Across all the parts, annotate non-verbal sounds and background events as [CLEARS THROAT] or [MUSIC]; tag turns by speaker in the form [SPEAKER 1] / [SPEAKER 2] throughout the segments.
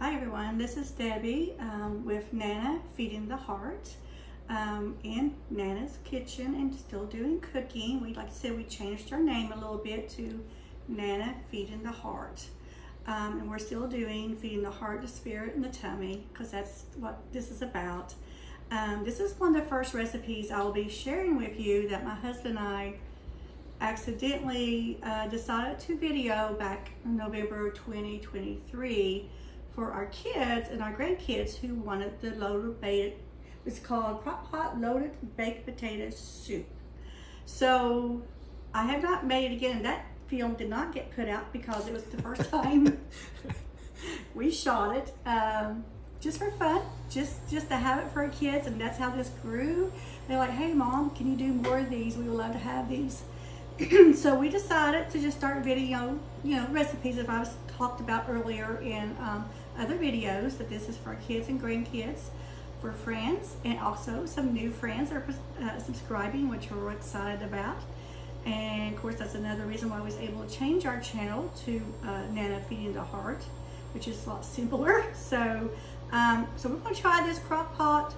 [SPEAKER 1] Hi everyone, this is Debbie um, with Nana Feeding the Heart um, in Nana's Kitchen and still doing cooking. We, like I said, we changed our name a little bit to Nana Feeding the Heart. Um, and we're still doing Feeding the Heart, the Spirit, and the Tummy because that's what this is about. Um, this is one of the first recipes I will be sharing with you that my husband and I accidentally uh, decided to video back in November 2023 for our kids and our grandkids who wanted the loaded baked, it's called crock pot loaded baked potato soup. So I have not made it again. That film did not get put out because it was the first [LAUGHS] time we shot it. Um, just for fun, just just to have it for our kids, and that's how this grew. They're like, hey mom, can you do more of these? We would love to have these. [CLEARS THROAT] so we decided to just start video, you know, recipes that I was talked about earlier in um, other videos that this is for kids and grandkids, for friends, and also some new friends are uh, subscribing, which we're excited about. And of course, that's another reason why I was able to change our channel to uh, Nana Feeding the Heart, which is a lot simpler. [LAUGHS] So, um, so we're gonna try this crock pot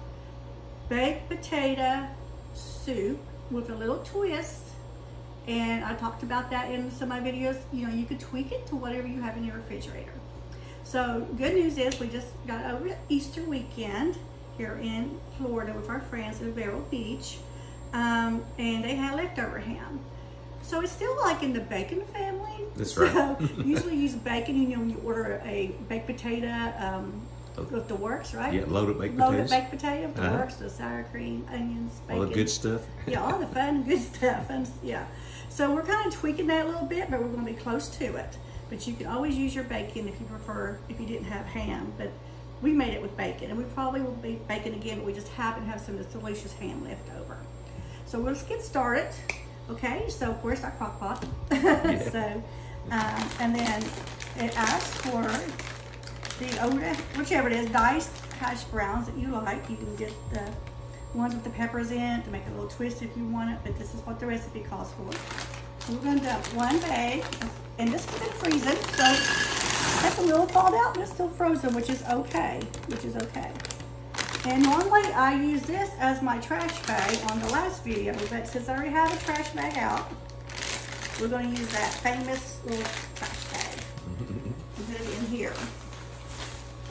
[SPEAKER 1] baked potato soup with a little twist. And I talked about that in some of my videos. You know, you could tweak it to whatever you have in your refrigerator. So good news is we just got over Easter weekend here in Florida with our friends at Vero Beach. Um, and they had leftover ham. So it's still like in the bacon family.
[SPEAKER 2] That's
[SPEAKER 1] so
[SPEAKER 2] right.
[SPEAKER 1] usually use bacon, you know, when you order a baked potato um, with the works, right?
[SPEAKER 2] Yeah, loaded baked
[SPEAKER 1] Loaded
[SPEAKER 2] potatoes.
[SPEAKER 1] baked potato with the
[SPEAKER 2] Uh-huh.
[SPEAKER 1] works, the sour cream, onions, bacon.
[SPEAKER 2] All the good stuff.
[SPEAKER 1] yeah, all the fun good [LAUGHS] stuff. And yeah. So we're kind of tweaking that a little bit, but we're going to be close to it. But you can always use your bacon if you prefer, if you didn't have ham. But we made it with bacon, and we probably will be bacon again, but we just happen to have some of this delicious ham left over. So let's get started. Okay, so where's our crock pot? [LAUGHS] so, um, and then it asks for the Ore-Ida, whichever it is, diced hash browns that you like. You can get the ones with the peppers in to make a little twist if you want it, but this is what the recipe calls for. So we're gonna dump one bag, and this has been freezing, so that's a little thawed out, but it's still frozen, which is okay, which is okay. And normally I use this as my trash bag on the last video, but since I already have a trash bag out, we're gonna use that famous little trash bag and put it in here.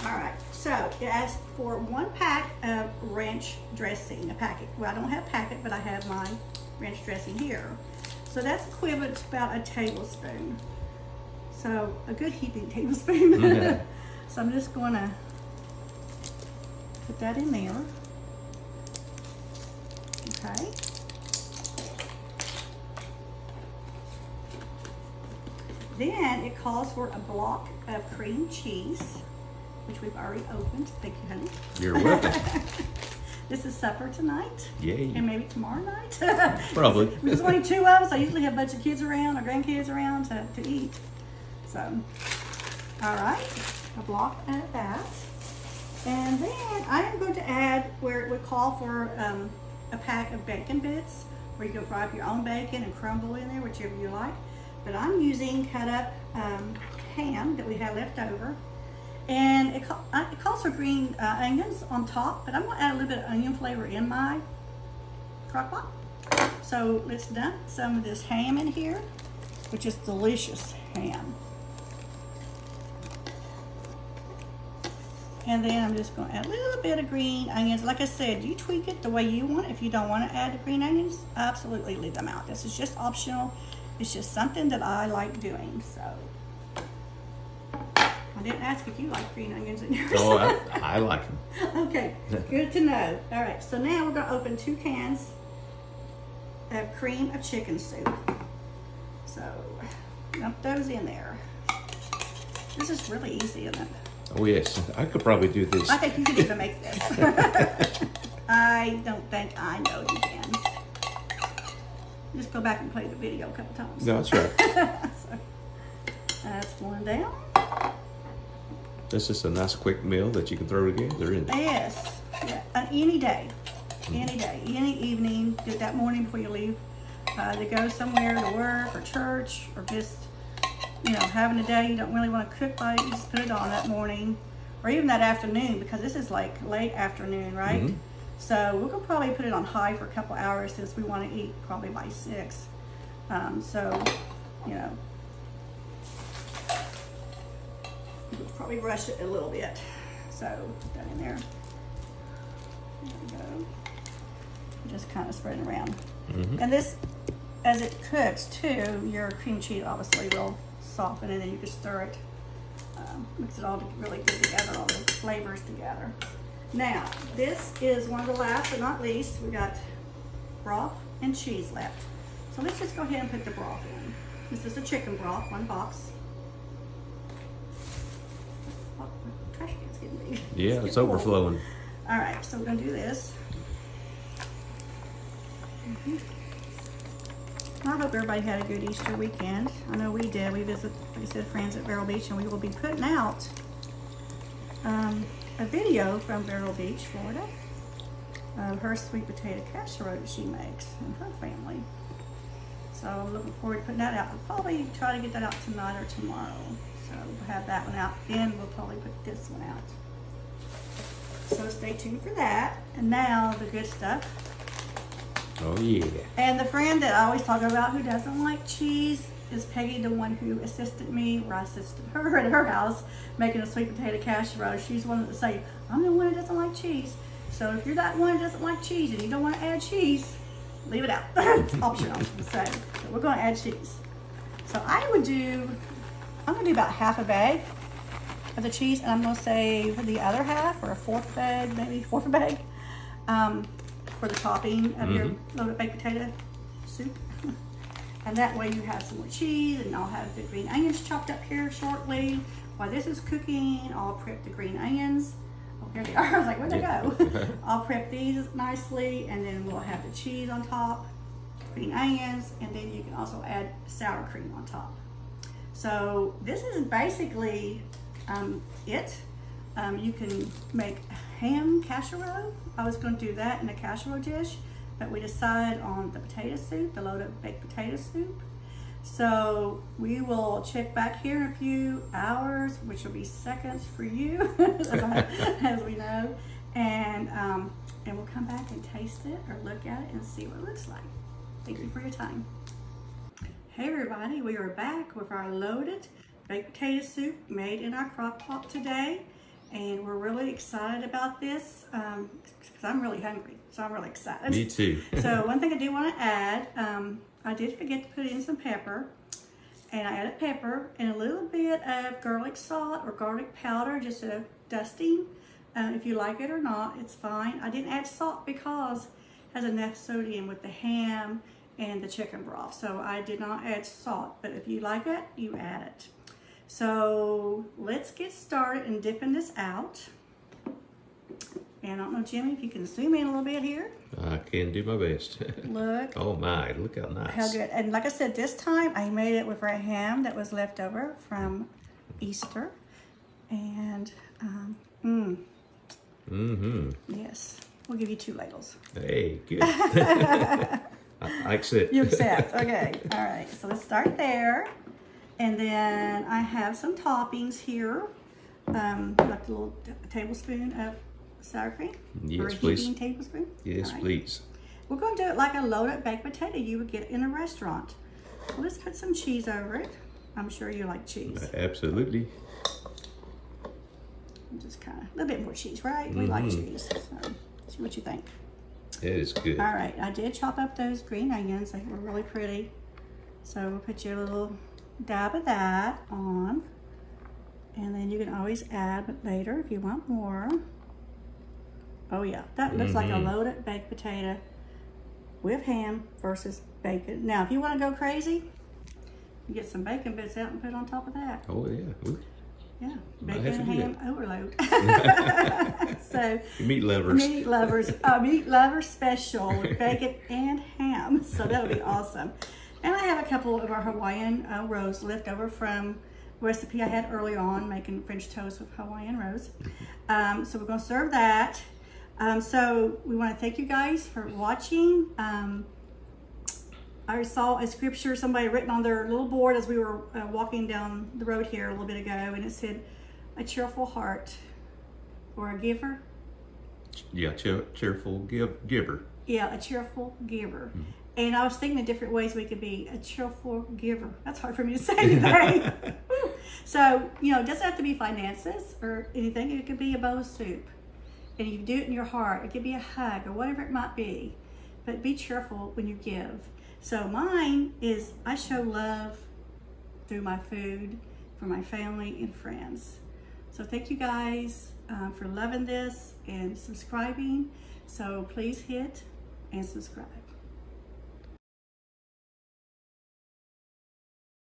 [SPEAKER 1] All right, so it asks for one pack of ranch dressing, a packet. Well, I don't have packet, but I have my ranch dressing here. So that's equivalent to about a tablespoon. So a good heaping [LAUGHS] tablespoon.
[SPEAKER 2] Yeah.
[SPEAKER 1] so I'm just gonna put that in there. Okay. Then it calls for a block of cream cheese, which we've already opened. Thank you, honey.
[SPEAKER 2] You're welcome. [LAUGHS]
[SPEAKER 1] This is supper tonight.
[SPEAKER 2] Yay.
[SPEAKER 1] And maybe tomorrow night. [LAUGHS]
[SPEAKER 2] Probably. [LAUGHS]
[SPEAKER 1] There's only two of us. I usually have a bunch of kids around or grandkids around to, to eat. So, all right, a block of that. And then I am going to add where it would call for um, a pack of bacon bits, where you can fry up your own bacon and crumble in there, whichever you like. But I'm using cut up um, ham that we have left over. And it, it calls for green uh, onions on top, but I'm gonna add a little bit of onion flavor in my crock pot. So let's dump some of this ham in here, which is delicious ham. And then I'm just gonna add a little bit of green onions. Like I said, you tweak it the way you want. If you don't wanna add the green onions, absolutely leave them out. This is just optional. It's just something that I like doing, so. I didn't ask if you like green onions in yours.
[SPEAKER 2] oh, I, I like them. [LAUGHS]
[SPEAKER 1] Okay, good to know. All right, so now we're gonna open two cans of cream of chicken soup. So, dump those in there. This is really easy, isn't it?
[SPEAKER 2] Oh, yes. I could probably do this.
[SPEAKER 1] I think you can even make this. [LAUGHS] I don't think I know you can. Just go back and play the video a couple times.
[SPEAKER 2] No, that's right. [LAUGHS]
[SPEAKER 1] so, that's one down.
[SPEAKER 2] This is a nice quick meal that you can throw together. And
[SPEAKER 1] Yes, yeah, uh, any day, any day, any evening, that morning before you leave, uh, to go somewhere to work or church or just, you know, having a day you don't really want to cook, but you just put it on that morning or even that afternoon because this is like late afternoon, right?
[SPEAKER 2] Mhm.
[SPEAKER 1] So we're gonna probably put it on high for a couple hours since we want to eat probably by six. Um, so, you know, we'll probably rush it a little bit. So put that in there. There we go. Just kind of spreading around.
[SPEAKER 2] Mhm.
[SPEAKER 1] And this, as it cooks too, your cream cheese obviously will soften and then you can stir it. Um, mix it all really good together, all the flavors together. Now, this is one of the last but not least. We got broth and cheese left. So let's just go ahead and put the broth in. This is a chicken broth, one box. Oh, my trash can's getting big. [LAUGHS]
[SPEAKER 2] Yeah, it's
[SPEAKER 1] full.
[SPEAKER 2] overflowing.
[SPEAKER 1] All right, so we're gonna do this. Mhm. I hope everybody had a good Easter weekend. I know we did. We visit, like I said, friends at Vero Beach, and we will be putting out um, a video from Vero Beach, Florida, of her sweet potato casserole that she makes and her family. So I'm looking forward to putting that out. We'll probably try to get that out tonight or tomorrow. So we'll have that one out. Then we'll probably put this one out. So stay tuned for that. And now the good stuff.
[SPEAKER 2] Oh yeah.
[SPEAKER 1] And the friend that I always talk about who doesn't like cheese is Peggy, the one who assisted me, or I assisted [LAUGHS] her at her house making a sweet potato casserole. She's one that say, I'm the one who doesn't like cheese. So if you're that one who doesn't like cheese and you don't want to add cheese, leave it out. [LAUGHS] Optional. So we're going to add cheese. So I would do, I'm going to do about half a bag of the cheese, and I'm going to save the other half, or a fourth bag, maybe fourth bag, um, for the topping of your
[SPEAKER 2] Mhm.
[SPEAKER 1] loaded baked potato soup. [LAUGHS] and that way you have some more cheese, and I'll have the green onions chopped up here shortly. While this is cooking, I'll prep the green onions. Oh, here they [LAUGHS] are. I was like, where'd they go? [LAUGHS] I'll prep these nicely, and then we'll have the cheese on top, green onions, and then you can also add sour cream on top. So this is basically um, it. Um, you can make ham casserole. I was going to do that in a casserole dish, but we decided on the potato soup, the loaded baked potato soup. So we will check back here in a few hours, which will be seconds for you, [LAUGHS] as we know, and um, and we'll come back and taste it or look at it and see what it looks like. Thank you for your time. Hey everybody, we are back with our loaded baked potato soup made in our crock pot today. And we're really excited about this because I'm really hungry, so I'm really excited.
[SPEAKER 2] Me too. [LAUGHS]
[SPEAKER 1] so one thing I do [LAUGHS] want to add, um, I did forget to put in some pepper. And I added pepper and a little bit of garlic salt or garlic powder, just a dusting. Um, if you like it or not, it's fine. I didn't add salt because it has enough sodium with the ham and the chicken broth. So I did not add salt, but if you like it, you add it. So let's get started and dipping this out. And I don't know, Jimmy, if you can zoom in a little bit here.
[SPEAKER 2] I can do my best. [LAUGHS]
[SPEAKER 1] Look
[SPEAKER 2] oh my, look how nice.
[SPEAKER 1] how good. And like I said, this time I made it with red ham that was left over from Easter. And, um, mm,
[SPEAKER 2] Mm-hmm.
[SPEAKER 1] yes, we'll give you two ladles.
[SPEAKER 2] Hey, good. [LAUGHS] [LAUGHS] I, accept.
[SPEAKER 1] You [LAUGHS] accept. Okay. All right. So let's start there. And then I have some toppings here. Um, like a little tablespoon of sour cream.
[SPEAKER 2] Yes,
[SPEAKER 1] or a
[SPEAKER 2] please.
[SPEAKER 1] tablespoon.
[SPEAKER 2] yes,
[SPEAKER 1] right.
[SPEAKER 2] please.
[SPEAKER 1] We're going to do it like a loaded baked potato you would get in a restaurant. So let's put some cheese over it. I'm sure you like cheese.
[SPEAKER 2] Absolutely.
[SPEAKER 1] Just kind of a little bit more cheese, right? We like
[SPEAKER 2] Mhm.
[SPEAKER 1] cheese. So see what you think.
[SPEAKER 2] It is good.
[SPEAKER 1] All right, I did chop up those green onions. They were really pretty. So we'll put your little dab of that on. And then you can always add later if you want more. Oh yeah, that looks like a
[SPEAKER 2] Mhm.
[SPEAKER 1] loaded baked potato with ham versus bacon. Now, if you want to go crazy, you get some bacon bits out and put on top of that.
[SPEAKER 2] Oh yeah. Ooh.
[SPEAKER 1] Yeah, bacon ham overload. so
[SPEAKER 2] Meat lovers.
[SPEAKER 1] meat lovers, uh, meat lover special with bacon [LAUGHS] and ham. So that'll be awesome. And I have a couple of our Hawaiian uh, rolls left over from recipe I had early on, making French toast with Hawaiian rose. Um, so we're gonna serve that. Um, so we wanna thank you guys for watching. Um, I saw a scripture somebody written on their little board as we were uh, walking down the road here a little bit ago, and it said, "A cheerful heart or a giver.
[SPEAKER 2] Yeah, cheer, cheerful give, giver.
[SPEAKER 1] Yeah, a cheerful giver. And I was thinking of different ways we could be a cheerful giver. That's hard for me to say today. [LAUGHS] so, you know, it doesn't have to be finances or anything. It could be a bowl of soup. And you do it in your heart. It could be a hug or whatever it might be. But be cheerful when you give. So mine is I show love through my food for my family and friends. So thank you guys uh, for loving this and subscribing. So please hit and subscribe.